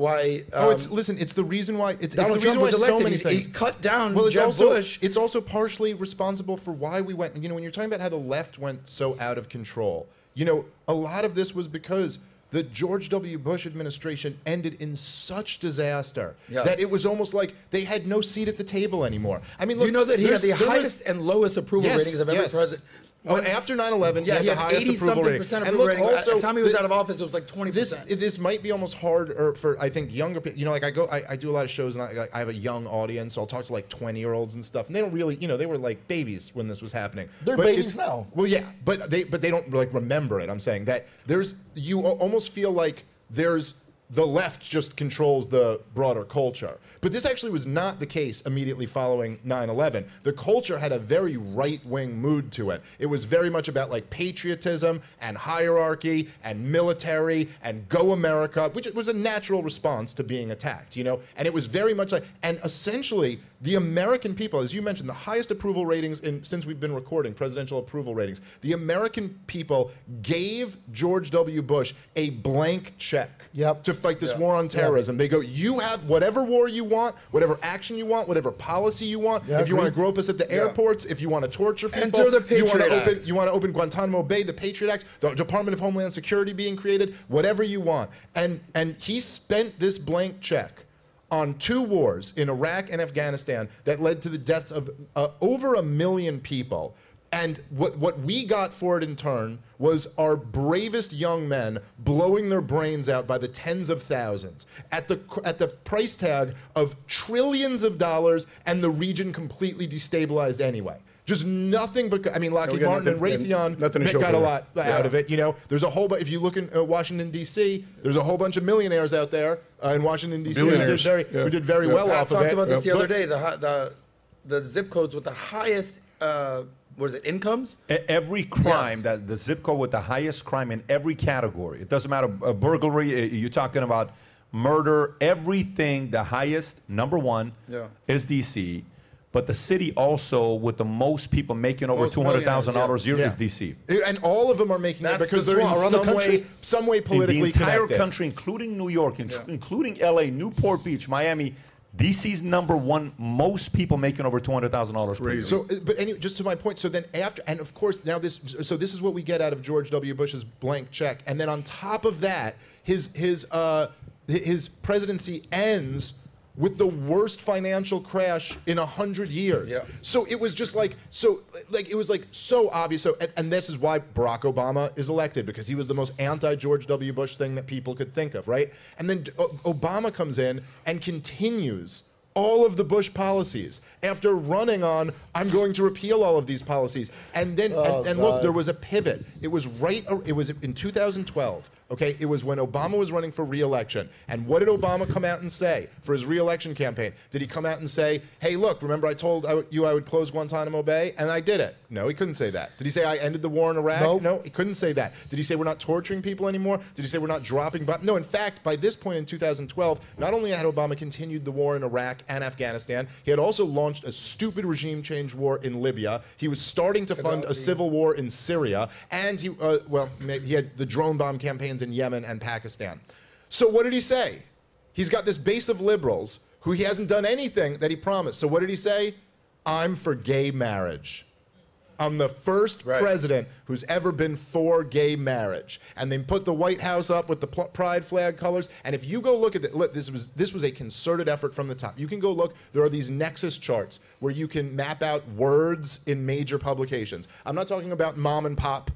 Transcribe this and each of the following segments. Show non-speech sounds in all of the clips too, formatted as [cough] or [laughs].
why. Um, oh, it's listen. It's the reason why. It's, Donald it's the Trump was reason why so elected. many He's- things. he cut down well, it's Jeb also, Bush. It's also partially responsible for why we went. You know, when you're talking about how the left went so out of control, you know, a lot of this was because the George W. Bush administration ended in such disaster Yes. that it was almost like they had no seat at the table anymore. I mean, Do look, you know that he had the there was- highest and lowest approval Yes, ratings of every yes. president? Oh, When- after 9/11, yeah, he had the highest 80 approval something rating. percent And approval look, rating. also, At the time he was the- out of office, it was like 20 this percent. this might be almost hard for I think younger people. You know, like I go, I, I do a lot of shows and I, I have a young audience, so I'll talk to like twenty year olds and stuff, and they don't really, you know, they were like babies when this was happening. They're But babies it's- now. Well, yeah, but they but they don't like remember it. I'm saying that there's you almost feel like there's the left just controls the broader culture. But this actually was not the case immediately following 9 11. The culture had a very right wing mood to it. It was very much about like patriotism and hierarchy and military and go America, which was a natural response to being attacked, you know? And it was very much like, and essentially, the American people, as you mentioned, the highest approval ratings in, since we've been recording, presidential approval ratings, the American people gave George W. Bush a blank check Yep. to fight this Yeah. war on terrorism. They go, you have whatever war you want, whatever action you want, whatever policy you want. Yeah, if you want to agreed. grope us at the Yeah. airports, if you want to torture people, Enter the you want to open, Act. you want to open Guantanamo Bay, the Patriot Act, the Department of Homeland Security being created, whatever you want. And and he spent this blank check on two wars in Iraq and Afghanistan that led to the deaths of uh, over a million people. And what, what we got for it in turn was our bravest young men blowing their brains out by the tens of thousands at the, at the price tag of trillions of dollars and the region completely destabilized anyway. Just nothing but, I mean, Lockheed we got Martin and nothing- Raytheon nothing to ma- show got a it. lot out of it. You know, there's a whole bunch, if you look in uh, Washington, D.C., there's a whole bunch of millionaires out there uh, in Washington, D.C. who did very, Yeah. who did very Yeah. well I off of talked about this the other day. The, the the zip codes with the highest, uh, what is it, incomes? Every crime, Yes. that the zip code with the highest crime in every category. It doesn't matter uh, burglary. uh, You're talking about murder. Everything, the highest number one Yeah. is DC, but the city also with the most people making over two hundred thousand dollars a year Yeah. is DC. And all of them are making it That's because the they're in swamp. Around the some way, some way politically In the politically entire connected. country, including New York, in- Yeah. including LA, Newport Beach, Miami. DC's number one, most people making over two hundred thousand dollars per year. So, uh, but anyway, just to my point. So then after, and of course now this, so this is what we get out of George W. Bush's blank check, and then on top of that, his his uh, his presidency ends with the worst financial crash in a hundred years. Yeah. So it was just like so, like it was like so obvious. So, and, and this is why Barack Obama is elected because he was the most anti-George W. Bush thing that people could think of, right? And then O- Obama comes in and continues all of the Bush policies after running on I'm going to repeal all of these policies. And then Oh, and, and look, there was a pivot. It was right it was in 2012. Okay, it was when Obama was running for re-election. And what did Obama come out and say for his re-election campaign? Did he come out and say, "Hey, look, remember I told you I would close Guantanamo Bay and I did it?" No, he couldn't say that. Did he say I ended the war in Iraq? Nope. No, he couldn't say that. Did he say we're not torturing people anymore? Did he say we're not dropping bombs? No, in fact, by this point in 2012, not only had Obama continued the war in Iraq and Afghanistan, he had also launched a stupid regime change war in Libya. He was starting to fund a civil war in Syria, and he, uh, well, he had the drone bomb campaigns in Yemen and Pakistan. So what did he say? He's got this base of liberals who he hasn't done anything that he promised. So what did he say? I'm for gay marriage. I'm the first Right. president who's ever been for gay marriage. And they put the White House up with the pride flag colors. And if you go look at look, this was this was a concerted effort from the top. You can go look. There are these nexus charts where you can map out words in major publications. I'm not talking about mom and pop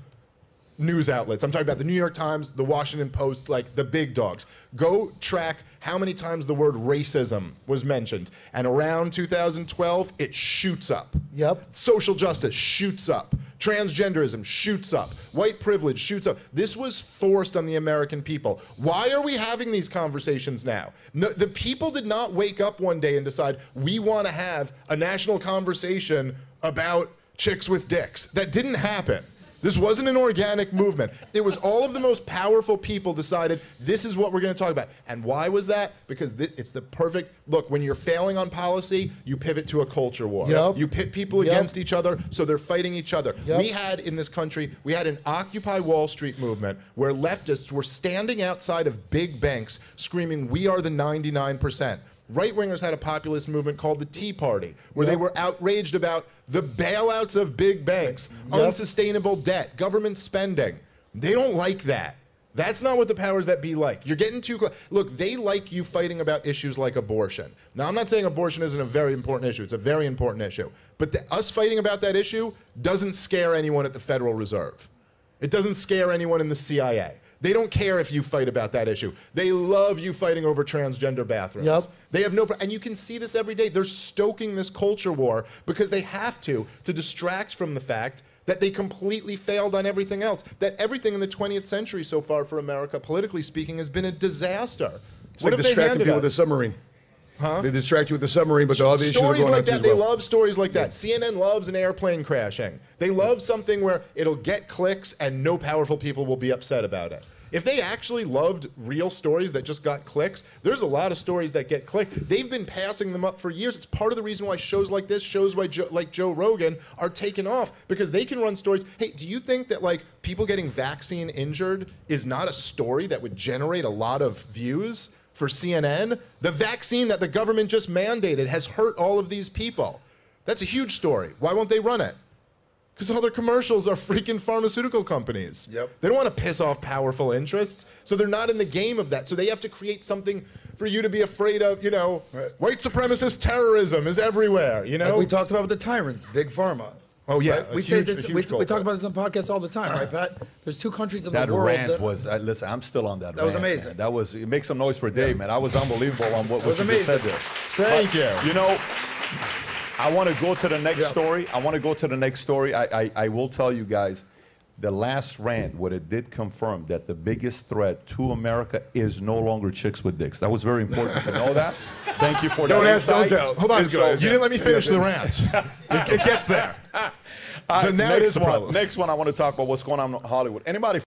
news outlets. I'm talking about the New York Times, the Washington Post, like the big dogs. Go track how many times the word racism was mentioned. And around 2012, it shoots up. Yep. Social justice shoots up. Transgenderism shoots up. White privilege shoots up. This was forced on the American people. Why are we having these conversations now? No, the people did not wake up one day and decide we want to have a national conversation about chicks with dicks. That didn't happen. This wasn't an organic movement. It was all of the most powerful people decided this is what we're going to talk about. And why was that? Because thi- it's the perfect look. When you're failing on policy, you pivot to a culture war. Yep. You pit people Yep. against each other, so they're fighting each other. Yep. We had in this country, we had an Occupy Wall Street movement where leftists were standing outside of big banks screaming, "We are the 99%." Right wingers had a populist movement called the Tea Party, where they were outraged about the bailouts of big banks, Yep. unsustainable debt, government spending. They don't like that. That's not what the powers that be like. You're getting too close. Look, they like you fighting about issues like abortion. Now, I'm not saying abortion isn't a very important issue. It's a very important issue. But the, us fighting about that issue doesn't scare anyone at the Federal Reserve. It doesn't scare anyone in the CIA. They don't care if you fight about that issue. They love you fighting over transgender bathrooms. Yep. They have no, and you can see this every day. They're stoking this culture war because they have to to distract from the fact that they completely failed on everything else. That everything in the 20th century so far for America, politically speaking, has been a disaster. It's what like they distracting people with a submarine. Huh? They distract you with the submarine, but the other issues are Stories going like that, they well. love stories like that. CNN loves an airplane crashing. They love something where it'll get clicks and no powerful people will be upset about it. If they actually loved real stories that just got clicks, there's a lot of stories that get clicked. They've been passing them up for years. It's part of the reason why shows like this, shows why Joe, like Joe Rogan, are taken off because they can run stories. Hey, do you think that like people getting vaccine injured is not a story that would generate a lot of views? for CNN. The vaccine that the government just mandated has hurt all of these people. That's a huge story. Why won't they run it? Because all their commercials are freaking pharmaceutical companies. Yep. They don't want to piss off powerful interests, so they're not in the game of that. So they have to create something for you to be afraid of. You know, Right. white supremacist terrorism is everywhere. You know, Like we talked about with the tyrants, big pharma. Oh, yeah, Right? a we say this. We, we talk about this on podcasts all the time, right, Pat? There's two countries in That the world rant that was. Uh, listen, I'm still on that. That was amazing. man. That was. It makes some noise for Dave, man. I was unbelievable on what, what was you just said amazing. there. Thank But, you. You know, I want to go to the next Yeah. story. I want to go to the next story. I, I, I will tell you guys, the last rant, what it did confirm that the biggest threat to America is no longer chicks with dicks. That was very important to know that. [laughs] Thank you for Don't that. ask, don't tell. Hold on, good. you didn't let me finish the rant. it, it gets there. [laughs] So right, now it next is one. Next one, I want to talk about what's going on in Hollywood. Anybody